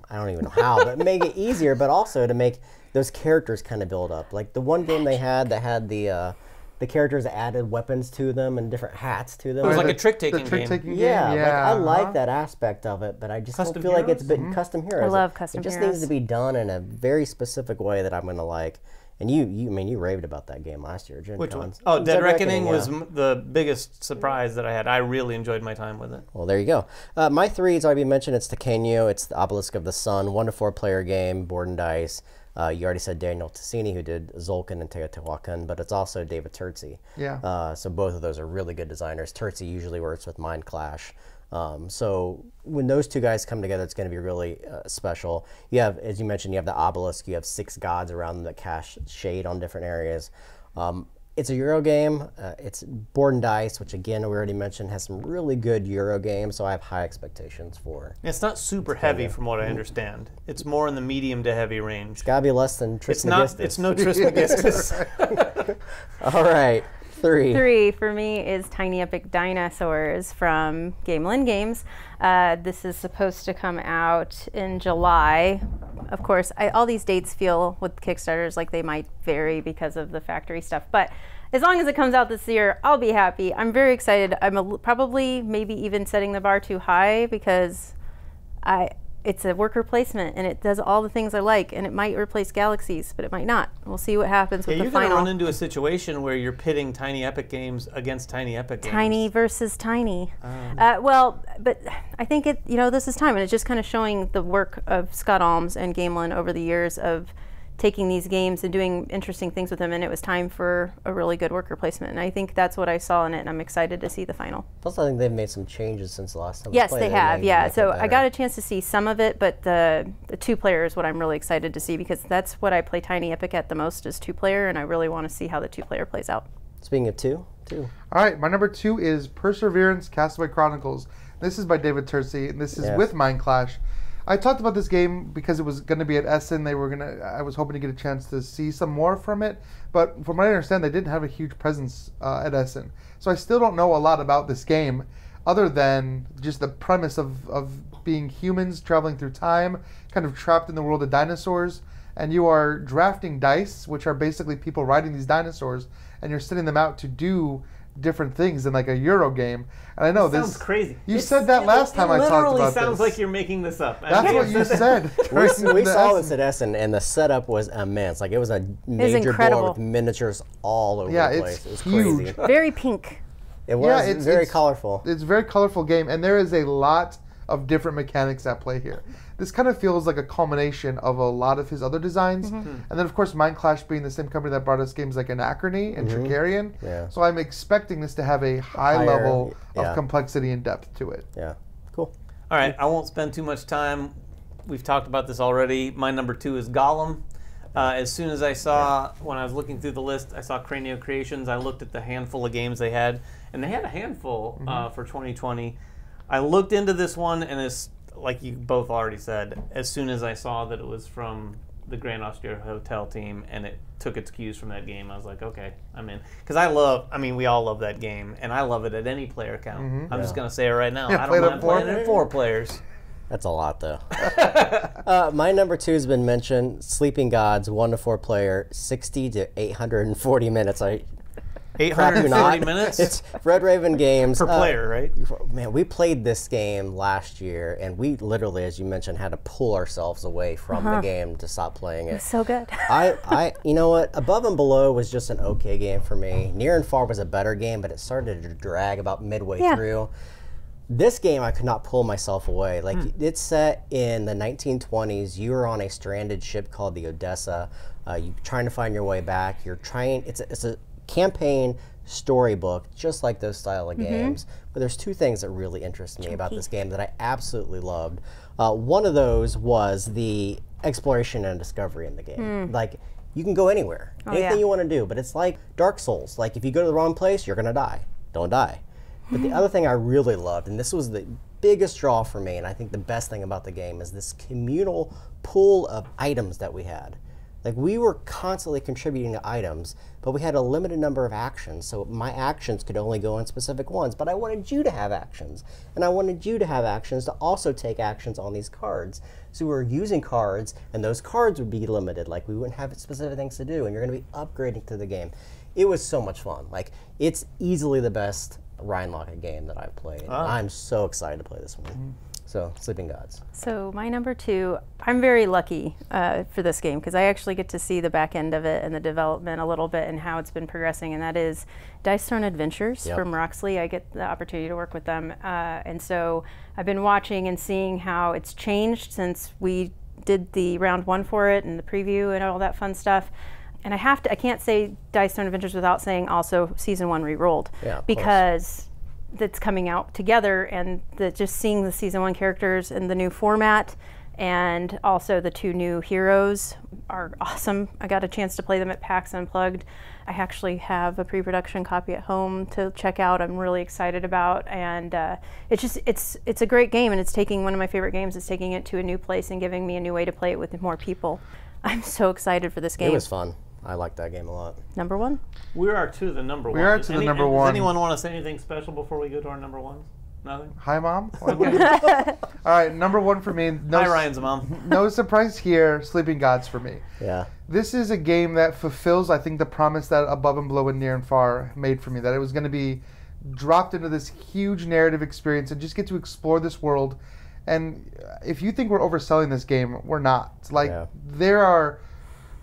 I don't even know how, but make it easier, but also to make those characters kind of build up. Like the one game they had that had the uh, the characters added weapons to them and different hats to them. It was Right, like a trick-taking the game. trick-taking Yeah, game. like, I like uh-huh. that aspect of it, but I just Custom don't feel like it's been custom heroes. I love It- custom It just heroes. needs to be done in a very specific way that I'm gonna like. And you, you, I mean, you raved about that game last year, Gen Which one? Oh, Dead, Reckoning, yeah. was m- the biggest surprise that I had. I really enjoyed my time with it. Well, there you go. Uh, my three has already been mentioned. It's Tekhenu, it's the Obelisk of the Sun, one to four player game, Board & Dice. Uh, you already said Daniel Tascini, who did Tzolk'in and Teotihuacan, but it's also David Turczi. Yeah. Uh, so both of those are really good designers. Turczi usually works with Mindclash. Um, so when those two guys come together, it's going to be really uh, special. You have, as you mentioned, you have the obelisk. You have six gods around them that cast shade on different areas. Um, it's a Euro game. Uh, it's Board & Dice, which again we already mentioned has some really good Euro games. So I have high expectations for. It's not super heavy, from what I understand. It's more in the medium to heavy range. It's Got to be less than Trismegistus. It's not. It's no Trismegistus. All right, three. Three for me is Tiny Epic Dinosaurs from Gamelyn Games. Uh, this is supposed to come out in July. Of course, I, all these dates feel with Kickstarters like they might vary because of the factory stuff, but as long as it comes out this year, I'll be happy. I'm very excited. I'm a, probably maybe even setting the bar too high because I it's a worker placement and it does all the things I like and it might replace Galaxies, but it might not. We'll see what happens Yeah, with you're the going to run into a situation where you're pitting Tiny Epic games against Tiny Epic games. tiny versus tiny. Uh, well, but I think it. You know, this is time, and it's just kind of showing the work of Scott Almes and Gamelyn over the years of taking these games and doing interesting things with them, and it was time for a really good worker placement. And I think that's what I saw in it, and I'm excited to see the final. Plus, I think they've made some changes since the last time. Yes, they have. Yeah. So I got a chance to see some of it, but the the two player is what I'm really excited to see because that's what I play Tiny Epic at the most is two player, and I really want to see how the two player plays out. Speaking of two, two. All right, my number two is Perseverance Castaway Chronicles. This is by David Turczi, and this is Yes. with Mindclash. I talked about this game because it was going to be at Essen. They were gonna. I was hoping to get a chance to see some more from it, but from what I understand, they didn't have a huge presence uh, at Essen. So I still don't know a lot about this game, other than just the premise of of being humans traveling through time, kind of trapped in the world of dinosaurs, and you are drafting dice, which are basically people riding these dinosaurs, and you're sending them out to do different things in like a Euro game. And I know this Sounds crazy. You It's- said that it- last it time I talked literally about sounds like you're making this up. I That's what you said said. We, s- we saw Essen. this at Essen, and the setup was immense. Like it was a major board with miniatures all over Yeah, the it's place. It was huge. crazy. Very pink. It was Yeah, it's- very it's- colorful. It's a very colorful game, and there is a lot of different mechanics at play here. This kind of feels like a culmination of a lot of his other designs, Mm-hmm. and then of course Mindclash being the same company that brought us games like Anachrony and Trickerion. Yeah. So I'm expecting this to have a high Higher, level yeah. of complexity and depth to it. Yeah, cool. All right, I won't spend too much time. We've talked about this already. My number two is Golem. Uh, as soon as I saw, when I was looking through the list, I saw Cranio Creations. I looked at the handful of games they had, and they had a handful uh, for 2020. I looked into this one, and it's like you both already said. As soon as I saw that it was from the Grand Austria Hotel team, and it took its cues from that game, I was like, okay, I'm in. Because I love, I mean, we all love that game, and I love it at any player count. I'm just gonna say it right now. Yeah, I don't it mind at four. playing it at four players. That's a lot, though. uh, my number two has been mentioned. Sleeping Gods, one to four player, sixty to eight hundred and forty minutes. I crap you 840 minutes It's Red Raven Games per Uh, player, right? Man, we played this game last year, and we literally, as you mentioned, had to pull ourselves away from the game to stop playing it. So good. I, I, you know what? Above and Below was just an okay game for me. Near and Far was a better game, but it started to drag about midway Yeah. through. This game, I could not pull myself away. Like Hmm. it's set in the 1920s. You are on a stranded ship called the Odessa. Uh, you're trying to find your way back. You're trying. It's a, it's a campaign storybook, just like those style of games. But there's two things that really interest me about this game that I absolutely loved. Uh, one of those was the exploration and discovery in the game. Like you can go anywhere, anything yeah. you want to do. But it's like Dark Souls. Like if you go to the wrong place, you're gonna die. Don't die. But the other thing I really loved, and this was the biggest draw for me, and I think the best thing about the game is this communal pool of items that we had. Like we were constantly contributing to items, but we had a limited number of actions. So my actions could only go on specific ones, but I wanted you to have actions. And I wanted you to have actions to also take actions on these cards. So we were using cards, and those cards would be limited. Like we wouldn't have specific things to do, and you're going to be upgrading to the game. It was so much fun. Like it's easily the best Ryan Laukat game that I've played. Ah. I'm so excited to play this one. Mm. So Sleeping Gods. So my number two, I'm very lucky uh, for this game because I actually get to see the back end of it and the development a little bit and how it's been progressing, and that is Dice Throne Adventures Yep. from Roxley. I get the opportunity to work with them, uh, and so I've been watching and seeing how it's changed since we did the round one for it and the preview and all that fun stuff. And I have to, I can't say Dice Throne Adventures without saying also season one re-rolled Yeah, because that's coming out together and the, just seeing the season one characters in the new format and also the two new heroes are awesome. I got a chance to play them at PAX Unplugged. I actually have a pre-production copy at home to check out. I'm really excited about, and uh, it's just it's it's a great game, and it's taking one of my favorite games. It's taking it to a new place and giving me a new way to play it with more people. I'm so excited for this game. It was fun. I like that game a lot. Number one. We are to the number one. We are Does to the number one. Does anyone want to say anything special before we go to our number ones? Nothing. Hi, mom. All right, number one for me. No, Hi, Ryan's mom. no surprise here. Sleeping Gods for me. Yeah. This is a game that fulfills, I think, the promise that Above and Below and Near and Far made for me. That it was going to be dropped into this huge narrative experience and just get to explore this world. And if you think we're overselling this game, we're not. Like Yeah. there are s-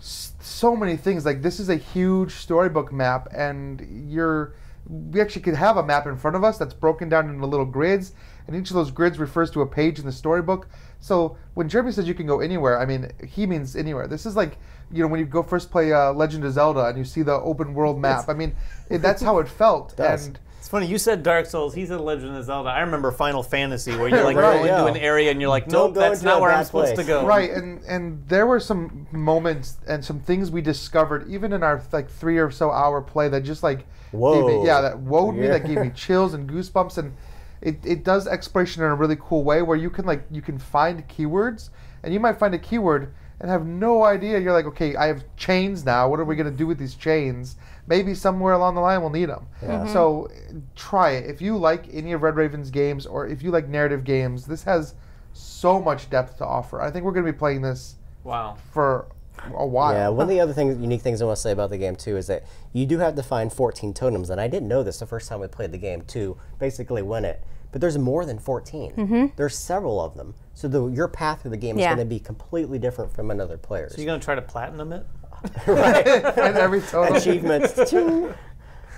so many things. Like this is a huge storybook map, and you're we actually could have a map in front of us that's broken down into little grids, and each of those grids refers to a page in the storybook. So when Jeremy says you can go anywhere, I mean he means anywhere. This is like you know when you go first play uh, Legend of Zelda and you see the open world map. I mean it, that's how it felt. does. And It's funny you said Dark Souls. He said Legend of Zelda. I remember Final Fantasy, where you like Right, go yeah. into an area and you're like, Don't nope, that's not where I'm bad supposed to go. Right, and and there were some moments and some things we discovered even in our like three or so hour play that just like gave Whoa. me, yeah that woed me that gave me chills and goosebumps and it, it does exploration in a really cool way where you can like you can find keywords and you might find a keyword and have no idea you're like okay I have chains now what are we gonna do with these chains maybe somewhere along the line we'll need them mm-hmm. so try it if you like any of Red Raven's games or if you like narrative games this has so much depth to offer I think we're gonna be playing this Wow. for a while. Yeah, one of the other things, unique things I want to say about the game too is that you do have to find 14 totems, and I didn't know this the first time we played the game to basically win it. But there's more than 14. Mm-hmm. There's several of them, so the, your path through the game is going to be completely different from another player's. So you're gonna try to platinum it? and every total. Achievements. Ching.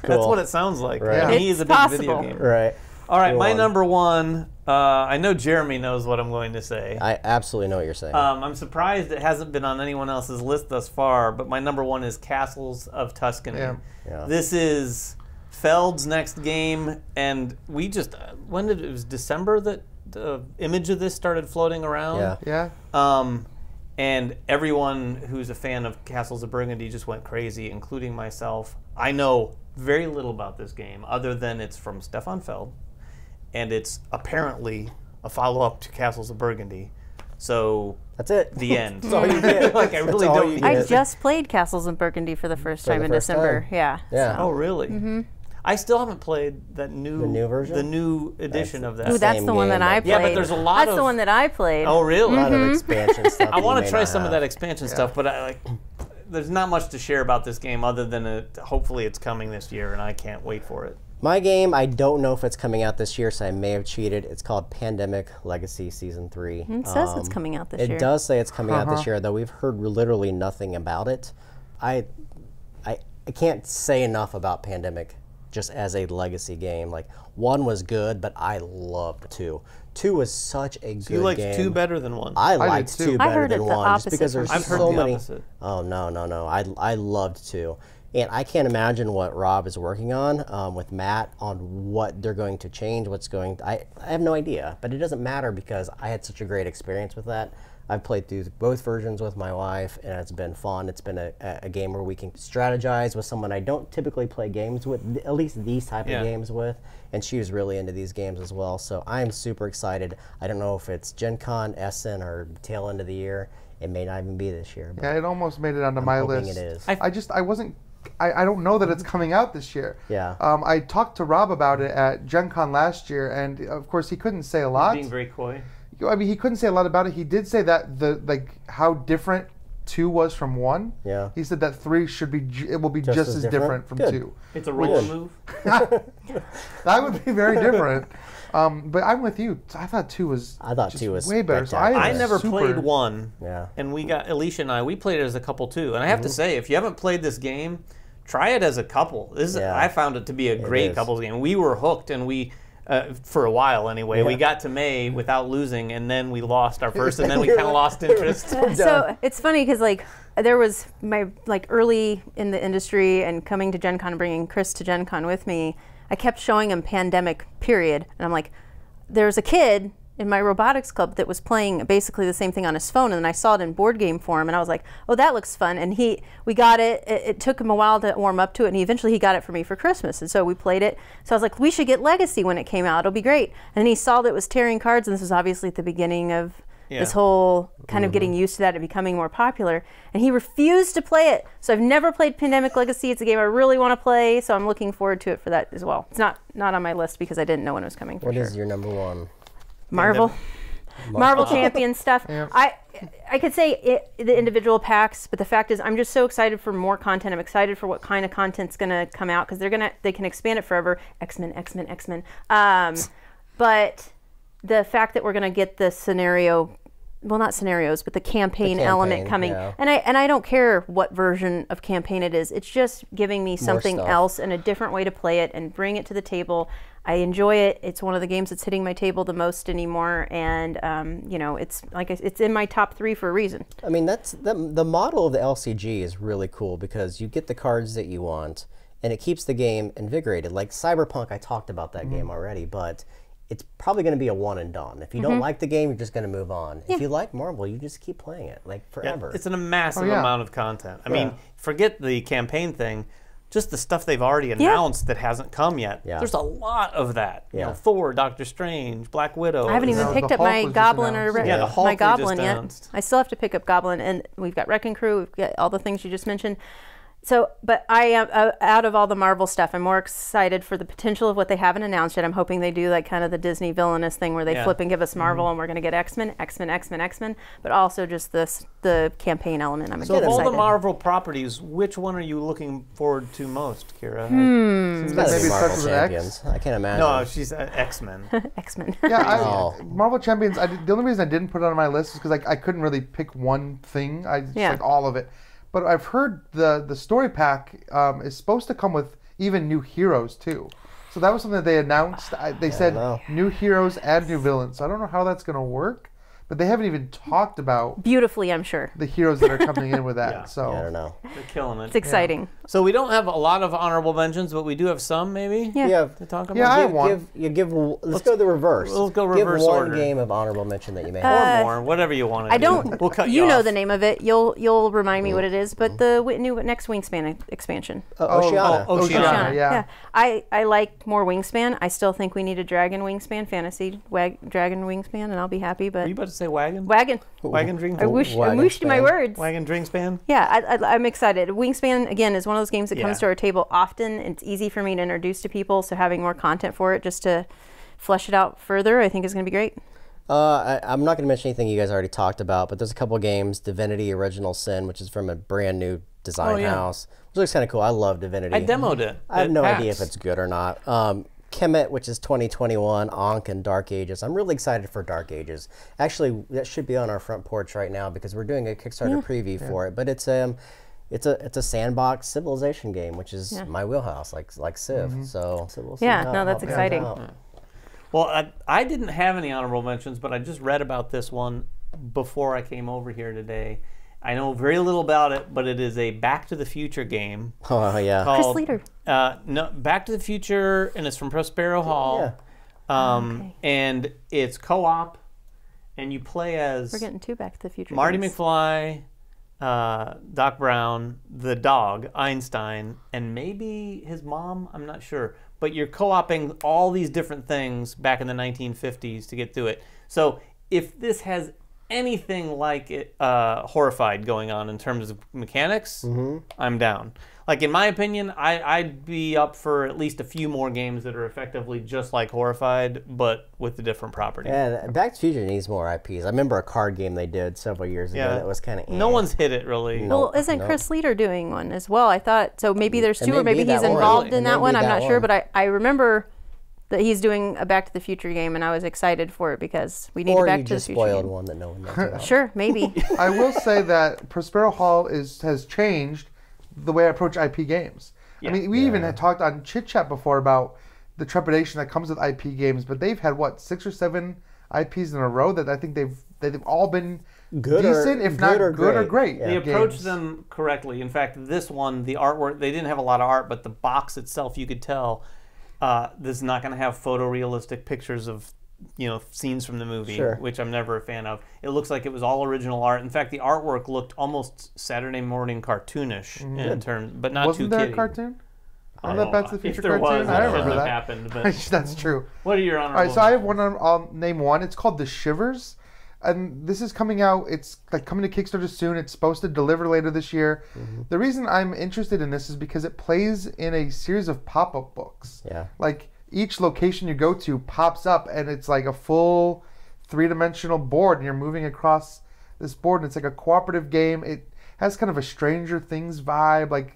That's what it sounds like. Right. And he is a big video possible. gamer. Right. All right, Go my on. number one. Uh, I know Jeremy knows what I'm going to say. I absolutely know what you're saying. Um, I'm surprised it hasn't been on anyone else's list thus far, but my number one is Castles of Tuscany. Yeah. Yeah. This is Feld's next game, and we just uh, when did it was December that the image of this started floating around. yeah. Yeah. Um, and everyone who's a fan of Castles of Burgundy just went crazy, including myself. I know very little about this game other than it's from Stefan Feld, and it's apparently a follow up to Castles of Burgundy. So That's it. the end. That's all you get. like I really all don't. you need get. I just played Castles in Burgundy for the first For time the in first December. time. Yeah. Yeah. Oh really? Mm-hmm. I still haven't played that new The new version? the new edition of that. Ooh, that's Same the one that I played. Yeah, but there's a lot That's of- the one that I played. oh really? A lot of expansion stuff. I want to try not some of that expansion stuff, but I like. There's not much to share about this game other than it, hopefully it's coming this year, and I can't wait for it. My game, I don't know if it's coming out this year, so I may have cheated. It's called Pandemic Legacy Season 3. It says it's coming out this It year. It does say it's coming out Uh-huh. this year, though we've heard literally nothing about it. I, I, I can't say enough about Pandemic just as a legacy game. Like, one was good, but I loved two. Two was such a good game. You liked game. two better than one. I did liked too. two I better heard than it the one, just opposite because there's I've heard so the many. opposite. Oh no, no, no! I I loved two, and I can't imagine what Rob is working on um, with Matt on what they're going to change. What's going? I I have no idea, but it doesn't matter because I had such a great experience with that. I've played through both versions with my wife, and it's been fun. It's been a, a a game where we can strategize with someone I don't typically play games with, at least these type Yeah. of games with, and she was really into these games as well. So I'm super excited. I don't know if it's Gen Con, Essen, or tail end of the year. It may not even be this year. But Yeah, it almost made it onto my hoping list. it is. I- I just I wasn't. I, I don't know that it's coming out this year. Yeah. Um, I talked to Rob about it at Gen Con last year, and of course he couldn't say a lot. Being very coy. I mean, he couldn't say a lot about it. He did say that the like how different two was from one. Yeah. He said that three should be. It will be just, Just as as different, different? from Good. two. It's a roll move. That would be very different. Um, but I'm with you. I thought two was. I thought just two was way better. So I. I never super- played one, Yeah. and we got Alicia and I. We played it as a couple too, and I have to say, if you haven't played this game, try it as a couple. This is, Yeah. I found it to be a great is. couples game. We were hooked, and we. Uh, for a while, anyway, we got to May without losing, and then we lost our first, and then we kind of lost interest. so it's funny because like there was my like early in the industry and coming to gen con and bringing chris to gen con with me i kept showing him pandemic period and i'm like there's a kid in my robotics club that was playing basically the same thing on his phone and then i saw it in board game form and i was like oh that looks fun and he we got it it, it took him a while to warm up to it and he eventually he got it for me for christmas and so we played it so i was like we should get legacy when it came out it'll be great and then he saw that it was tearing cards and this was obviously at the beginning of this whole kind of getting mm-hmm. used to that and becoming more popular. And he refused to play it. So I've never played Pandemic Legacy. It's a game I really want to play, so I'm looking forward to it for that as well. It's not not on my list because I didn't know when it was coming for What sure. is your number one? Marvel. Marvel Champion stuff. I I could say it, the individual packs, but the fact is, I'm just so excited for more content. I'm excited for what kind of content's going to come out because they're gonna they can expand it forever. X Men, X Men, X Men. Um, but the fact that we're going to get the scenario well not scenarios but the campaign, The element coming. yeah. and i and i don't care what version of campaign it is. It's just giving me something else and a different way to play it and bring it to the table. I enjoy it. It's one of the games that's hitting my table the most anymore. And um, you know it's like I- it's in my top three for a reason. I mean, that's the, the model of the LCG is really cool because you get the cards that you want, and it keeps the game invigorated. Like Cyberpunk, I talked about that game already, but it's probably going to be a one and done. If you don't mm-hmm. like the game, you're just going to move on. If you like Marvel, you just keep playing it like Yeah, forever. It's a massive Oh, yeah. amount of content. I mean, forget the campaign thing. Just the stuff they've already announced that hasn't come yet. Yeah. There's a lot of that. You know, Yeah. Thor, Doctor Strange, Black Widow. I haven't even No, picked up my goblin or announced. re- Yeah, the Hulk my they just goblin yet. I still have to pick up goblin, and we've got Wrecking Crew, we've got all the things you just mentioned. So, but I am uh, out of all the Marvel stuff. I'm more excited for the potential of what they haven't announced yet. I'm hoping they do like kind of the Disney villainous thing where they Yeah. flip and give us Marvel, and we're going to get X Men, X Men, X Men, X Men, but also just this the campaign element. I'm So of excited. all the Marvel properties, which one are you looking forward to most, Kira? Hmm. It's gotta Maybe Marvel starts with? Champions. I can't imagine. No, she's uh, X Men. X Men. Yeah, I, Oh. Marvel Champions. I the only reason I didn't put it on my list is because I, I couldn't really pick one thing. I just Yeah. like all of it. But I've heard the the story pack um, is supposed to come with even new heroes too. So that was something that they announced. I, they said know. new heroes and new villains. So I don't know how that's going to work. But they haven't even talked about Beautifully, I'm sure. the heroes that are coming in with that. Yeah. So I don't know. They're killing it. It's exciting. So we don't have a lot of honorable mentions, but we do have some, maybe. Yeah. Yeah. To talk about. Yeah, I give, want- give, you give. Let's, go the reverse. let's go Give reverse one order. game of honorable mention that you may or have. Uh, more, whatever you want to I do. don't. We'll cut you you know off. the name of it. You'll you'll remind me what it is. But the new next Wingspan expansion. Uh, Oh, Oceania. oh, Oceania. Oceania, yeah. I I like more Wingspan. I still think we need a Dragon Wingspan fantasy wag, Dragon Wingspan, and I'll be happy. Are you But about to say wagon? wagon. Wagon drink. I wish I Wagon wished my span. words. Wagon drink span. Yeah, I, I, I'm excited. Wingspan again is one of those games that Yeah. comes to our table often. It's easy for me to introduce to people, so having more content for it just to flesh it out further, I think is going to be great. Uh, I, I'm not going to mention anything you guys already talked about, but there's a couple games. Divinity: Original Sin, which is from a brand new design Oh, yeah. house, which looks kind of cool. I love Divinity. I demoed it. I have at no PAX. idea if it's good or not. Um, Kemet, which is 2021, Ankh, and Dark Ages. I'm really excited for Dark Ages. Actually, that should be on our front porch right now because we're doing a Kickstarter preview for it. But it's um, it's a it's a sandbox civilization game, which is my wheelhouse, like like Civ. So, so we'll Yeah, how- no, that's how it plays exciting. Well, I, I didn't have any honorable mentions, but I just read about this one before I came over here today. I know very little about it, but it is a Back to the Future game Oh yeah. called Leader. Uh, no, Back to the Future, and it's from Prospero Hall. Um, Okay. And it's co-op, and you play as We're getting two Back to the Future. Marty games. McFly, uh, Doc Brown, the dog, Einstein, and maybe his mom. I'm not sure. But you're co oping all these different things back in the 1950s to get through it. So if this has anything like it, uh, Horrified going on in terms of mechanics, I'm down. Like, in my opinion, I, I'd be up for at least a few more games that are effectively just like Horrified, but with a different property. Yeah, Back to the Future needs more IPs. I remember a card game they did several years ago Yeah. that was kind of. No one's hit it really. Well, isn't no. Chris Leader doing one as well? I thought so. Maybe there's two, may or maybe he's that one. involved in that be one. I'm that not sure, but I, I remember that he's doing a Back to the Future game, and I was excited for it because we need Or a Back you to the just Future spoiled game. one that no one knows about. Sure, maybe. I will say that Prospero Hall is has changed the way I approach IP games. I mean, we even had talked on Chit Chat before about the trepidation that comes with IP games, but they've had what six or seven IPs in a row that I think they've they've all been Good or- decent, if good not or good or great. great. Yeah. They approached them correctly. In fact, this one, the artwork, they didn't have a lot of art, but the box itself, you could tell uh, this is not going to have photorealistic pictures of you know scenes from the movie, Sure. which I'm never a fan of. It looks like it was all original art. In fact, the artwork looked almost Saturday morning cartoonish in terms, but not Wasn't too there kiddie. a cartoon? On don't that Back to the. Future cartoon? was, I it remember that. happened. But That's true. what are your All honorable? right, so I have one. I'll name one. It's called The Shivers, and this is coming out. It's like coming to Kickstarter soon. It's supposed to deliver later this year. Mm-hmm. The reason I'm interested in this is because it plays in a series of pop-up books. Yeah. Like each location you go to pops up, and it's like a full three-dimensional board, and you're moving across this board, and it's like a cooperative game. It has kind of a Stranger Things vibe, like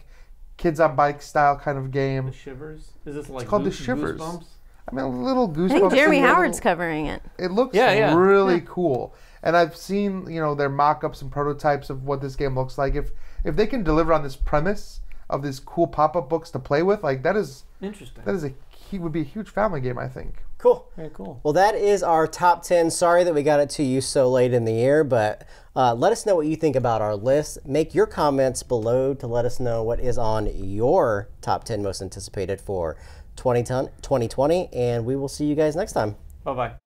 kids on bike style kind of game. The Shivers? Is this like it's called The Shivers. Goosebumps? I mean, a little goosebumps. I think Jeremy and little- Howard's covering it. It looks Yeah, yeah. really cool. And I've seen, you know, their mock-ups and prototypes of what this game looks like. If if they can deliver on this premise of these cool pop-up books to play with, like that is Interesting. that is a he would be a huge family game, I think. Cool. Very cool. Well, that is our top 10. Sorry that we got it to you so late in the year, but uh, let us know what you think about our list. Make your comments below to let us know what is on your top 10 most anticipated for 2010 2020, and we will see you guys next time. Bye bye.